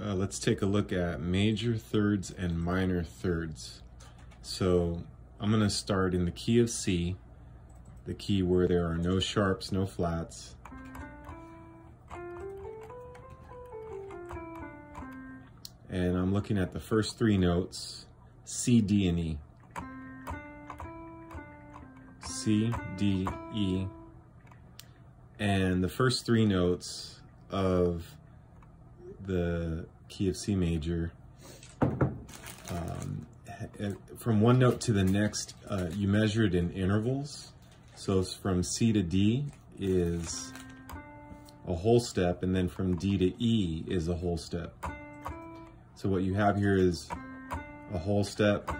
uh, let's take a look at major thirds and minor thirds. So I'm going to start in the key of C, the key where there are no sharps, no flats. And I'm looking at the first three notes, C, D, and E. C, D, E. And the first three notes of the key of C major, um, from one note to the next, uh, you measure it in intervals. So from C to D is a whole step, and then from D to E is a whole step. So what you have here is a whole step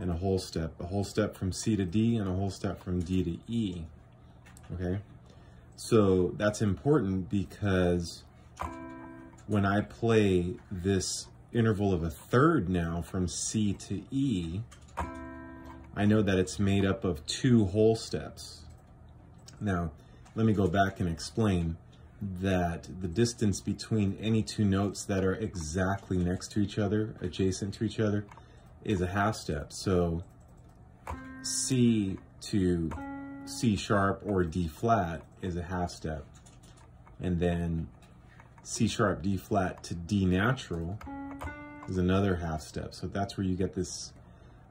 and a whole step, a whole step from C to D and a whole step from D to E, okay? So that's important because when I play this interval of a third now from C to E, I know that it's made up of two whole steps. Now, let me go back and explain that the distance between any two notes that are exactly next to each other, adjacent to each other, is a half step. So C to C sharp or D flat is a half step. And then C sharp, D flat to D natural is another half step. So that's where you get this,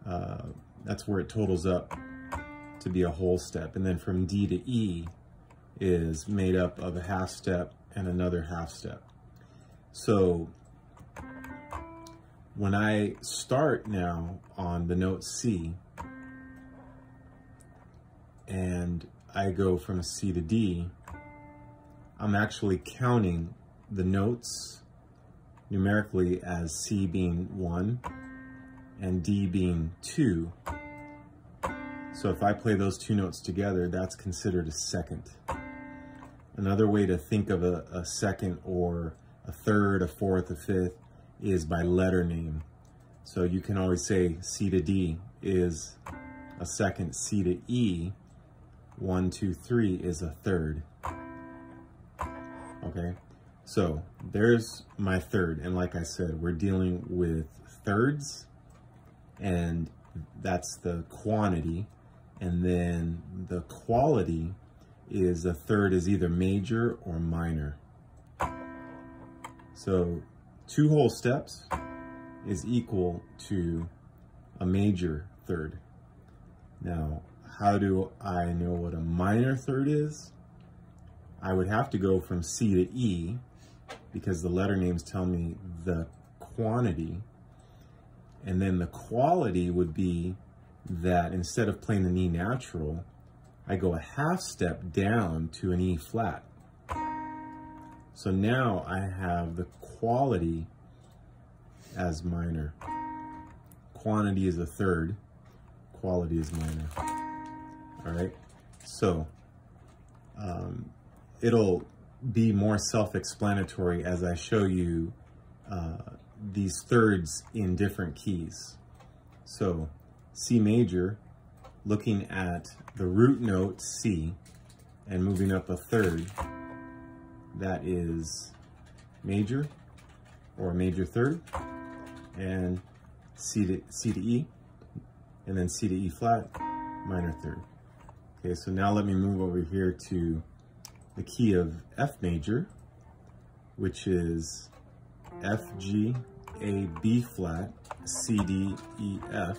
uh, that's where it totals up to be a whole step. And then from D to E is made up of a half step and another half step. So when I start now on the note C and I go from C to D, I'm actually counting the notes numerically as C being one and D being two. So if I play those two notes together, that's considered a second. Another way to think of a, a second or a third, a fourth, a fifth is by letter name. So you can always say C to D is a second, C to E, one, two, three is a third. Okay, so there's my third. And like I said, we're dealing with thirds and that's the quantity. And then the quality is a third is either major or minor. So two whole steps is equal to a major third. Now, how do I know what a minor third is? I would have to go from C to E because the letter names tell me the quantity. And then the quality would be that instead of playing an E natural, I go a half step down to an E flat. So now I have the quality as minor. Quantity is a third, quality is minor. All right, so um, it'll be more self-explanatory as I show you uh, these thirds in different keys. So C major, looking at the root note C and moving up a third, that is major or major third, and C to, C to E, and then C to E flat, minor third. Okay, so now let me move over here to the key of F major, which is F, G, A, B flat, C, D, E, F.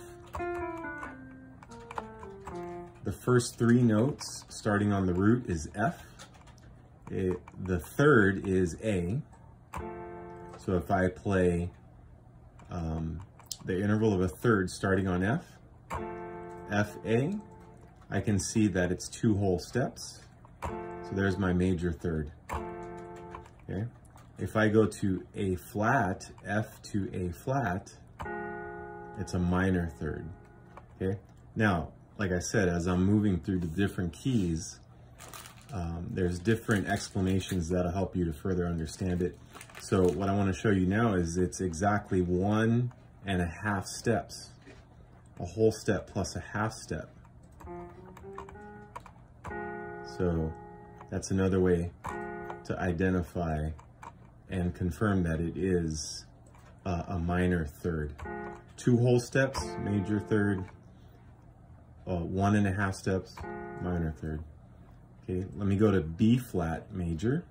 The first three notes starting on the root is F. It, the third is A. So if I play um, the interval of a third starting on F, F, A, I can see that it's two whole steps. So there's my major third. Okay. If I go to A flat, F to A flat, it's a minor third. Okay. Now, like I said, as I'm moving through the different keys, um, there's different explanations that'll help you to further understand it. So what I want to show you now is it's exactly one and a half steps, a whole step plus a half step. So that's another way to identify and confirm that it is uh, a minor third. Two whole steps, major third, uh, one and a half steps, minor third. Okay, let me go to B flat major.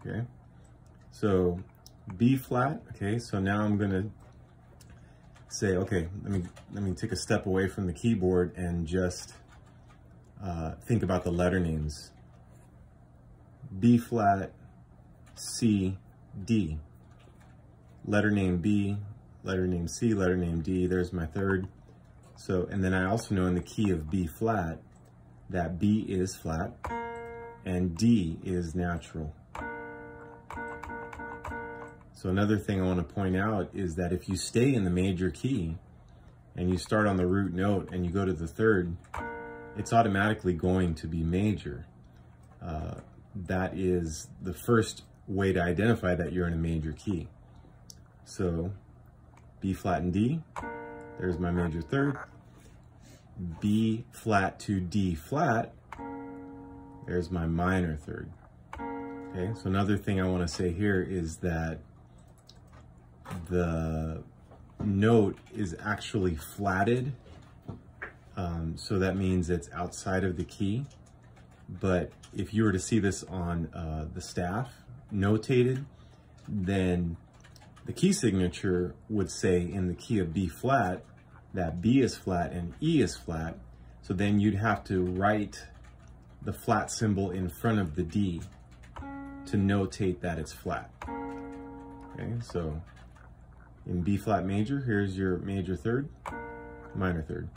Okay, so B flat, okay, so now I'm gonna say, okay, let me, let me take a step away from the keyboard and just uh, think about the letter names. B flat, C, D. Letter name B, letter name C, letter name D, there's my third. So, and then I also know in the key of B flat that B is flat and D is natural. So another thing I want to point out is that if you stay in the major key and you start on the root note and you go to the third, it's automatically going to be major. Uh, that is the first way to identify that you're in a major key. So B flat and D, there's my major third. B flat to D flat, there's my minor third. Okay, so another thing I want to say here is that the note is actually flatted. Um, so that means it's outside of the key. But if you were to see this on uh, the staff notated, then the key signature would say in the key of B flat that B is flat and E is flat. So then you'd have to write the flat symbol in front of the D to notate that it's flat. Okay, so in B flat major, here's your major third, minor third.